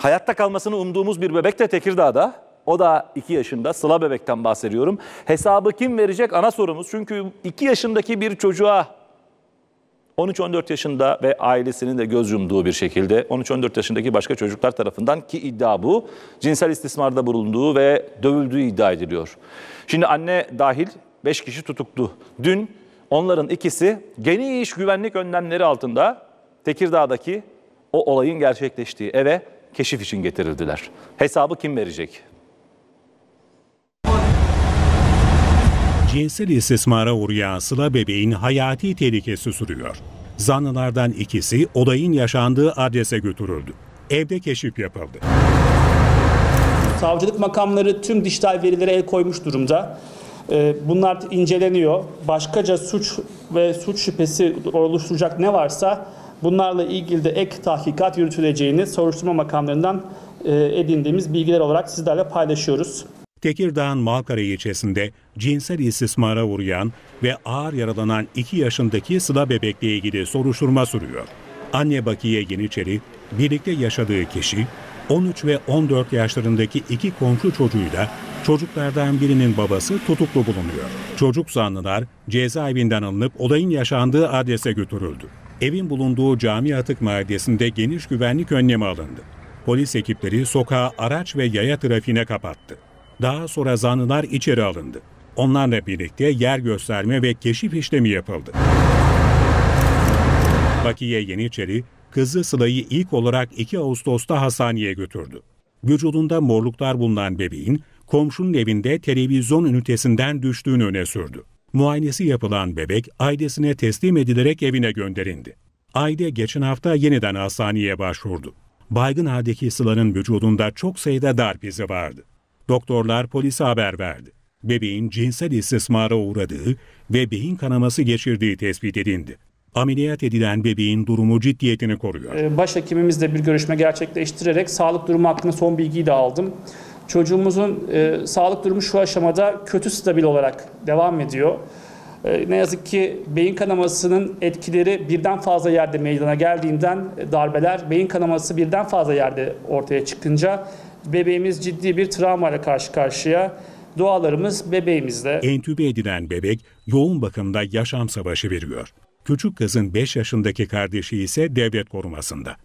Hayatta kalmasını umduğumuz bir bebek de Tekirdağ'da. O da 2 yaşında. Sıla bebekten bahsediyorum. Hesabı kim verecek ana sorumuz. Çünkü 2 yaşındaki bir çocuğa 13-14 yaşında ve ailesinin de göz yumduğu bir şekilde 13-14 yaşındaki başka çocuklar tarafından ki iddia bu cinsel istismarda bulunduğu ve dövüldüğü iddia ediliyor. Şimdi anne dahil 5 kişi tutuklu. Dün onların ikisi geniş güvenlik önlemleri altında Tekirdağ'daki o olayın gerçekleştiği eve keşif için getirildiler. Hesabı kim verecek? Cinsel istismara uğrayan Sıla bebeğin hayati tehlikesi sürüyor. Zanlılardan ikisi olayın yaşandığı adrese götürüldü. Evde keşif yapıldı. Savcılık makamları tüm dijital verilere el koymuş durumda. Ee, Bunlar inceleniyor. Başkaca suç ve suç şüphesi oluşturacak ne varsa bunlarla ilgili de ek tahkikat yürütüleceğini soruşturma makamlarından e, edindiğimiz bilgiler olarak sizlerle paylaşıyoruz. Tekirdağ'ın Malkara ilçesinde cinsel istismara uğrayan ve ağır yaralanan 2 yaşındaki Sıla bebekle ilgili soruşturma sürüyor. Anne Bakiye Yeniçeri, birlikte yaşadığı kişi, 13 ve 14 yaşlarındaki iki komşu çocuğuyla çocuklardan birinin babası tutuklu bulunuyor. Çocuk zanlılar cezaevinden alınıp olayın yaşandığı adrese götürüldü. Evin bulunduğu Cami Atık Mahallesi'nde geniş güvenlik önlemi alındı. Polis ekipleri sokağa araç ve yaya trafiğine kapattı. Daha sonra zanlılar içeri alındı. Onlarla birlikte yer gösterme ve keşif işlemi yapıldı. Bakiye Yeniçeri, kızı Sıla'yı ilk olarak 2 Ağustos'ta hastaneye götürdü. Vücudunda morluklar bulunan bebeğin komşunun evinde televizyon ünitesinden düştüğünü öne sürdü. Muayenesi yapılan bebek ailesine teslim edilerek evine gönderildi. Aile geçen hafta yeniden hastaneye başvurdu. Baygın haldeki Sıla'nın vücudunda çok sayıda darp izi vardı. Doktorlar polise haber verdi. Bebeğin cinsel istismara uğradığı ve beyin kanaması geçirdiği tespit edildi. Ameliyat edilen bebeğin durumu ciddiyetini koruyor. Ee, Başhekimimizle bir görüşme gerçekleştirerek sağlık durumu hakkında son bilgiyi de aldım. Çocuğumuzun e, sağlık durumu şu aşamada kötü stabil olarak devam ediyor. E, ne yazık ki beyin kanamasının etkileri birden fazla yerde meydana geldiğinden e, darbeler, beyin kanaması birden fazla yerde ortaya çıkınca bebeğimiz ciddi bir travmayla karşı karşıya. Dualarımız bebeğimizle. Entübe edilen bebek yoğun bakımda yaşam savaşı veriyor. Küçük kızın 5 yaşındaki kardeşi ise devlet korumasında.